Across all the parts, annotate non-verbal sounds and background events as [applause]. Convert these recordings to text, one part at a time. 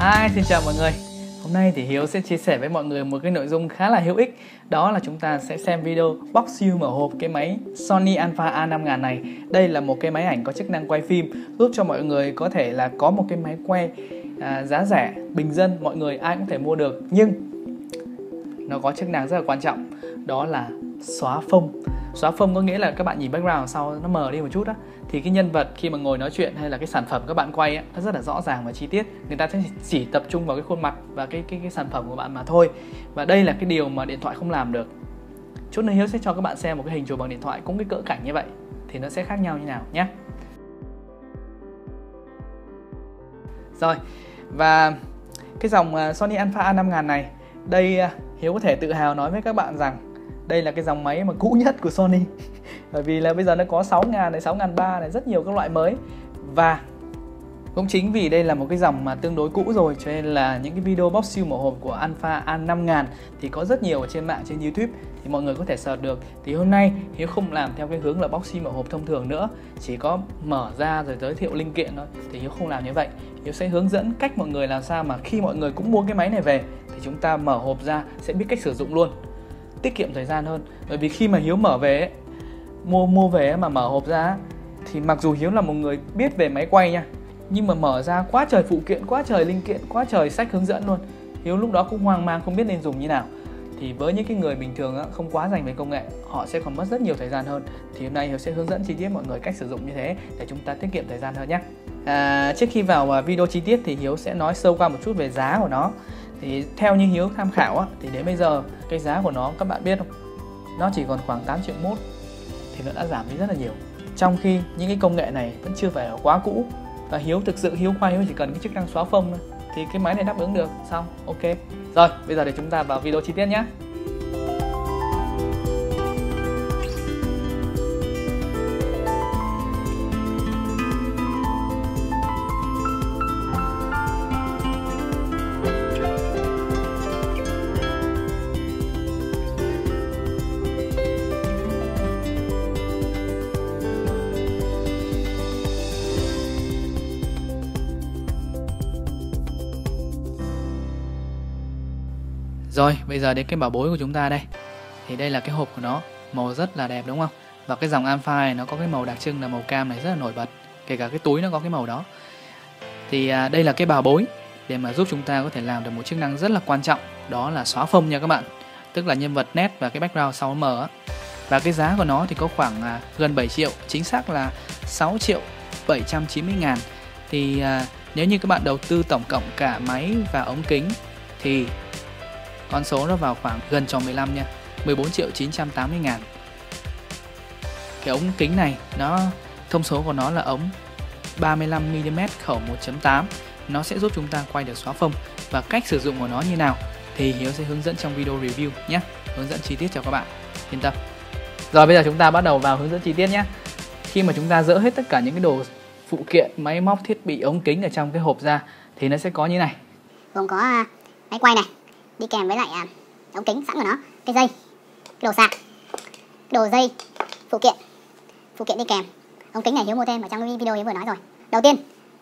Hi, xin chào mọi người. Hôm nay thì Hiếu sẽ chia sẻ với mọi người một cái nội dung khá là hữu ích. Đó là chúng ta sẽ xem video box siêu mở hộp cái máy Sony Alpha A5000 này. Đây là một cái máy ảnh có chức năng quay phim Giúp cho mọi người có thể là có một cái máy quay à, giá rẻ, bình dân Mọi người ai cũng thể mua được. Nhưng nó có chức năng rất là quan trọng Đó là xóa phông xóa phông có nghĩa là các bạn nhìn background sau nó mờ đi một chút á. Thì cái nhân vật khi mà ngồi nói chuyện hay là cái sản phẩm các bạn quay á, nó rất là rõ ràng và chi tiết. Người ta sẽ chỉ tập trung vào cái khuôn mặt và cái cái cái sản phẩm của bạn mà thôi. Và đây là cái điều mà điện thoại không làm được. Chút nữa hiếu sẽ cho các bạn xem một cái hình chụp bằng điện thoại cũng cái cỡ cảnh như vậy. Thì nó sẽ khác nhau như nào nhé. Rồi, và cái dòng à, Sony Alpha A5000 này, đây à, Hiếu có thể tự hào nói với các bạn rằng đây là cái dòng máy mà cũ nhất của Sony [laughs] bởi vì là bây giờ nó có 6000 này 6003 này rất nhiều các loại mới và cũng chính vì đây là một cái dòng mà tương đối cũ rồi cho nên là những cái video box siêu mở hộp của Alpha A5000 thì có rất nhiều ở trên mạng trên YouTube thì mọi người có thể search được. Thì hôm nay Hiếu không làm theo cái hướng là box siêu mở hộp thông thường nữa, chỉ có mở ra rồi giới thiệu linh kiện thôi. Thì Hiếu không làm như vậy. Hiếu sẽ hướng dẫn cách mọi người làm sao mà khi mọi người cũng mua cái máy này về thì chúng ta mở hộp ra sẽ biết cách sử dụng luôn tiết kiệm thời gian hơn. Bởi vì khi mà hiếu mở về ấy, mua mua về mà mở hộp ra thì mặc dù hiếu là một người biết về máy quay nha nhưng mà mở ra quá trời phụ kiện quá trời linh kiện quá trời sách hướng dẫn luôn. Hiếu lúc đó cũng hoang mang không biết nên dùng như nào. Thì với những cái người bình thường không quá dành về công nghệ họ sẽ còn mất rất nhiều thời gian hơn. Thì hôm nay hiếu sẽ hướng dẫn chi tiết mọi người cách sử dụng như thế để chúng ta tiết kiệm thời gian hơn nhé à, trước khi vào à, video chi tiết thì hiếu sẽ nói sâu qua một chút về giá của nó thì theo như hiếu tham khảo á, thì đến bây giờ cái giá của nó các bạn biết không? Nó chỉ còn khoảng 8 triệu mốt thì nó đã giảm đi rất là nhiều. Trong khi những cái công nghệ này vẫn chưa phải là quá cũ. Và hiếu thực sự hiếu khoa hiếu chỉ cần cái chức năng xóa phông thôi thì cái máy này đáp ứng được. Xong ok. Rồi bây giờ để chúng ta vào video chi tiết nhé Rồi, bây giờ đến cái bảo bối của chúng ta đây. Thì đây là cái hộp của nó, màu rất là đẹp đúng không? Và cái dòng Alpha này nó có cái màu đặc trưng là màu cam này rất là nổi bật. Kể cả cái túi nó có cái màu đó. Thì à, đây là cái bảo bối để mà giúp chúng ta có thể làm được một chức năng rất là quan trọng, đó là xóa phông nha các bạn. Tức là nhân vật nét và cái background sau mờ á. Và cái giá của nó thì có khoảng à, gần 7 triệu, chính xác là 6 triệu 790 ngàn. Thì à, nếu như các bạn đầu tư tổng cộng cả máy và ống kính thì con số nó vào khoảng gần tròn 15 nha 14 triệu 980 ngàn. Cái ống kính này nó thông số của nó là ống 35mm khẩu 1.8 Nó sẽ giúp chúng ta quay được xóa phông. Và cách sử dụng của nó như nào Thì Hiếu sẽ hướng dẫn trong video review nhé. Hướng dẫn chi tiết cho các bạn. Yên tâm. Rồi bây giờ chúng ta bắt đầu vào hướng dẫn chi tiết nhé. Khi mà chúng ta dỡ hết tất cả những cái đồ phụ kiện, máy móc, thiết bị, ống kính ở trong cái hộp ra Thì nó sẽ có như này. Gồm có à, máy quay này đi kèm với lại à, ống kính sẵn của nó cái dây đồ sạc. Đồ dây phụ kiện phụ kiện đi kèm. Ống kính này hiếu mua thêm ở trong video hiếu vừa nói rồi. Đầu tiên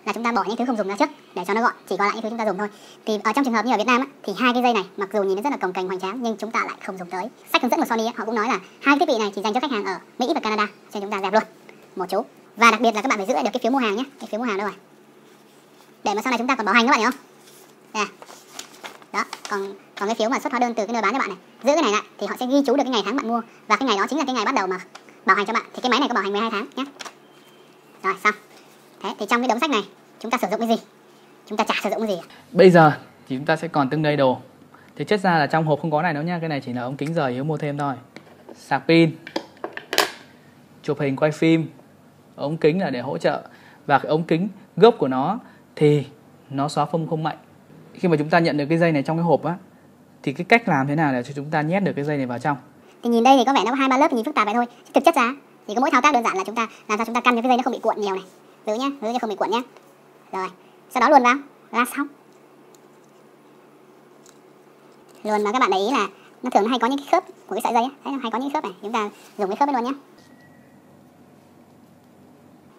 là chúng ta bỏ những thứ không dùng ra trước để cho nó gọn chỉ còn lại những thứ chúng ta dùng thôi. Thì ở trong trường hợp như ở Việt Nam á, thì hai cái dây này mặc dù nhìn nó rất là cồng kềnh hoành tráng nhưng chúng ta lại không dùng tới. Sách hướng dẫn của Sony á, họ cũng nói là hai thiết bị này chỉ dành cho khách hàng ở Mỹ và Canada cho chúng ta dẹp luôn. Một chú. Và đặc biệt là các bạn phải giữ lại được cái phiếu mua hàng nhé cái phiếu mua hàng đâu rồi để mà sau này chúng ta còn bảo hành các bạn hiểu không? Đây à. đó còn còn cái phiếu mà xuất hóa đơn từ cái nơi bán cho bạn này, giữ cái này lại, thì họ sẽ ghi chú được cái ngày tháng bạn mua. Và cái ngày đó chính là cái ngày bắt đầu mà bảo hành cho bạn. Thì cái máy này có bảo hành 12 tháng nhé rồi, xong. Thế thì trong cái đống sách này, chúng ta sử dụng cái gì? Chúng ta chả sử dụng cái gì bây giờ thì chúng ta sẽ còn từng đây đồ. Thì chất ra là trong hộp không có này đâu nha cái này chỉ là ống kính rời, yếu mua thêm thôi. Sạc pin. Chụp hình quay phim. Ống kính là để hỗ trợ. Và cái ống kính gốc của nó thì nó xóa phông không mạnh. Khi mà chúng ta nhận được cái dây này trong cái hộp á thì cái cách làm thế nào để cho chúng ta nhét được cái dây này vào trong? Thì nhìn đây thì có vẻ nó có hai ba lớp nhìn phức tạp vậy thôi. Thực chất ra thì có mỗi thao tác đơn giản là chúng ta làm sao chúng ta căn cho cái dây nó không bị cuộn nhiều này. Giữ nhá giữ cho không bị cuộn nhá. Rồi sau đó luồn vào ra xong. Luồn mà các bạn để ý là nó thường nó hay có những cái khớp của cái sợi dây ấy, thấy không hay có những khớp này. Chúng ta dùng cái khớp ấy luôn nhé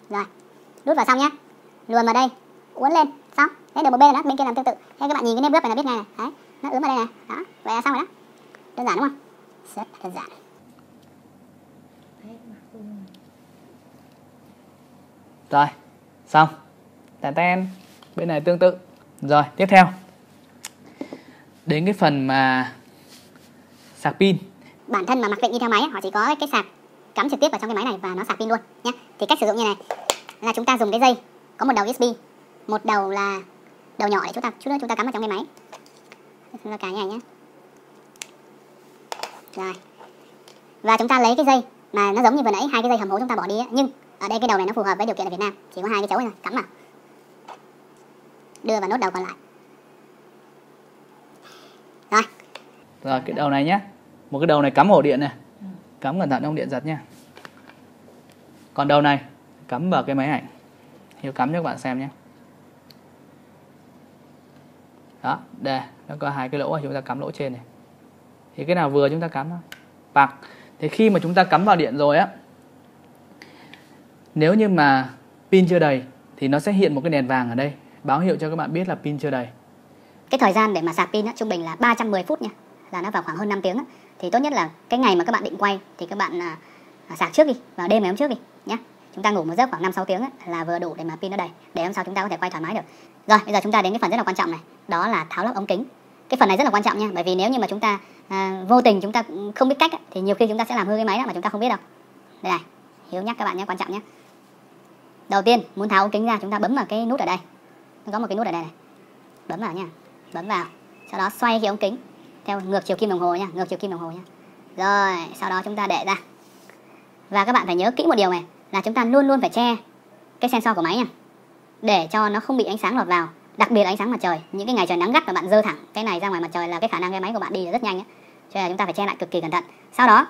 rồi đút vào xong nhá. Luồn vào đây uốn lên xong. Đấy được một bên rồi đó bên kia làm tương tự. Thế các bạn nhìn cái nếp gấp này là biết ngay này. Đấy nó ướm vào đây này đó vậy là xong rồi đó đơn giản đúng không rất đơn giản Rồi, xong. Tèn ten. Bên này tương tự. Rồi, tiếp theo. Đến cái phần mà sạc pin. bản thân mà mặc định đi theo máy họ chỉ có cái sạc cắm trực tiếp vào trong cái máy này và nó sạc pin luôn nhé thì cách sử dụng như này là chúng ta dùng cái dây có một đầu USB một đầu là đầu nhỏ để chúng ta chút nữa chúng ta cắm vào trong cái máy chúng ta cài như này nhé rồi và chúng ta lấy cái dây mà nó giống như vừa nãy hai cái dây hầm hố chúng ta bỏ đi ấy. nhưng ở đây cái đầu này nó phù hợp với điều kiện ở Việt Nam chỉ có hai cái chấu này thôi cắm vào đưa vào nốt đầu còn lại rồi Rồi, cái đầu này nhé. Một cái đầu này cắm ổ điện này. Cắm cẩn thận ông điện giật nha. Còn đầu này cắm vào cái máy ảnh. Hiếu cắm cho các bạn xem nhé. Đó, đây, nó có hai cái lỗ chúng ta cắm lỗ trên này. Thì cái nào vừa chúng ta cắm. Bạc. Thì khi mà chúng ta cắm vào điện rồi á nếu như mà pin chưa đầy thì nó sẽ hiện một cái đèn vàng ở đây báo hiệu cho các bạn biết là pin chưa đầy. cái thời gian để mà sạc pin á, trung bình là 310 phút nha là nó vào khoảng hơn 5 tiếng á. thì tốt nhất là cái ngày mà các bạn định quay thì các bạn à, sạc trước đi vào đêm ngày hôm trước đi nhé chúng ta ngủ một giấc khoảng 5 6 tiếng ấy, là vừa đủ để mà pin nó đầy để hôm sau chúng ta có thể quay thoải mái được. Rồi bây giờ chúng ta đến cái phần rất là quan trọng này đó là tháo lắp ống kính. Cái phần này rất là quan trọng nha bởi vì nếu như mà chúng ta à, vô tình chúng ta không biết cách ấy, thì nhiều khi chúng ta sẽ làm hư cái máy đó mà chúng ta không biết đâu. Đây này hiếu nhắc các bạn nhé quan trọng nhé. Đầu tiên muốn tháo ống kính ra chúng ta bấm vào cái nút ở đây. Nó có một cái nút ở đây này. Bấm vào nha bấm vào. Sau đó xoay cái ống kính theo ngược chiều kim đồng hồ nha ngược chiều kim đồng hồ nha. Rồi sau đó chúng ta để ra. Và các bạn phải nhớ kỹ một điều này là chúng ta luôn luôn phải che cái sensor của máy nha để cho nó không bị ánh sáng lọt vào đặc biệt là ánh sáng mặt trời. Những cái ngày trời nắng gắt và bạn dơ thẳng cái này ra ngoài mặt trời là cái khả năng cái máy của bạn đi là rất nhanh ấy cho nên là chúng ta phải che lại cực kỳ cẩn thận. Sau đó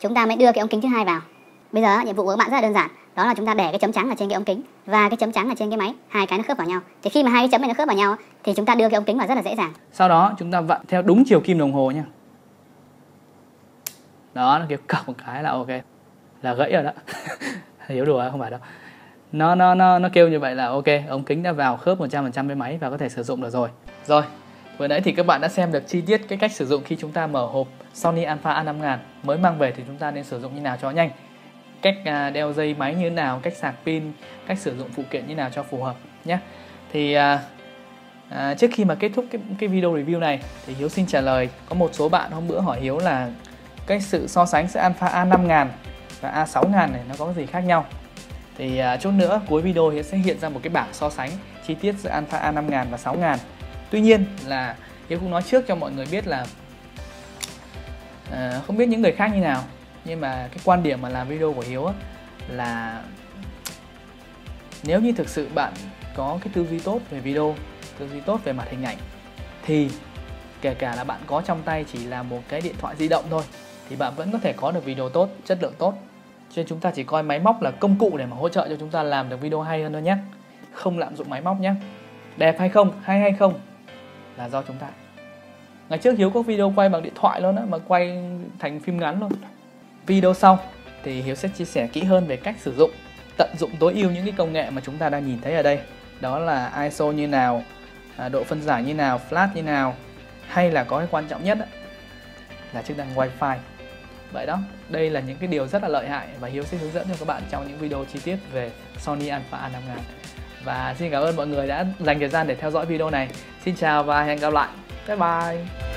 chúng ta mới đưa cái ống kính thứ hai vào. Bây giờ nhiệm vụ của các bạn rất là đơn giản. Đó là chúng ta để cái chấm trắng ở trên cái ống kính và cái chấm trắng ở trên cái máy. Hai cái nó khớp vào nhau. Thì khi mà hai cái chấm này nó khớp vào nhau thì chúng ta đưa cái ống kính vào rất là dễ dàng. Sau đó chúng ta vặn theo đúng chiều kim đồng hồ nha. Đó, nó kiểu cọc một cái là ok. Là gãy rồi đó. [laughs] Hiểu đùa không phải đâu. Nó nó nó nó kêu như vậy là ok, ống kính đã vào khớp 100% với máy và có thể sử dụng được rồi. Rồi, vừa nãy thì các bạn đã xem được chi tiết cái cách sử dụng khi chúng ta mở hộp Sony Alpha A5000 mới mang về thì chúng ta nên sử dụng như nào cho nhanh. Cách à, đeo dây máy như thế nào, cách sạc pin, cách sử dụng phụ kiện như nào cho phù hợp nhé. Thì à, À, trước khi mà kết thúc cái, cái video review này thì Hiếu xin trả lời có một số bạn hôm bữa hỏi Hiếu là cái sự so sánh giữa Alpha A5000 và A6000 này nó có gì khác nhau? Thì à, chút nữa cuối video Hiếu sẽ hiện ra một cái bảng so sánh chi tiết giữa Alpha A5000 và 6000 tuy nhiên là Hiếu cũng nói trước cho mọi người biết là à, không biết những người khác như nào nhưng mà cái quan điểm mà làm video của Hiếu á, là nếu như thực sự bạn có cái tư duy tốt về video tư duy tốt về mặt hình ảnh thì kể cả là bạn có trong tay chỉ là một cái điện thoại di động thôi thì bạn vẫn có thể có được video tốt chất lượng tốt cho nên chúng ta chỉ coi máy móc là công cụ để mà hỗ trợ cho chúng ta làm được video hay hơn thôi nhé. Không lạm dụng máy móc nhé. Đẹp hay không hay hay không là do chúng ta. Ngày trước hiếu có video quay bằng điện thoại luôn á mà quay thành phim ngắn luôn. Video sau thì hiếu sẽ chia sẻ kỹ hơn về cách sử dụng tận dụng tối ưu những cái công nghệ mà chúng ta đang nhìn thấy ở đây. Đó là ISO như nào à, độ phân giải như nào flash như nào hay là có cái quan trọng nhất á, là chức năng wifi vậy đó, đây là những cái điều rất là lợi hại và hiếu sẽ hướng dẫn cho các bạn trong những video chi tiết về Sony Alpha A5000 và xin cảm ơn mọi người đã dành thời gian để theo dõi video này. Xin chào và hẹn gặp lại. Bye bye.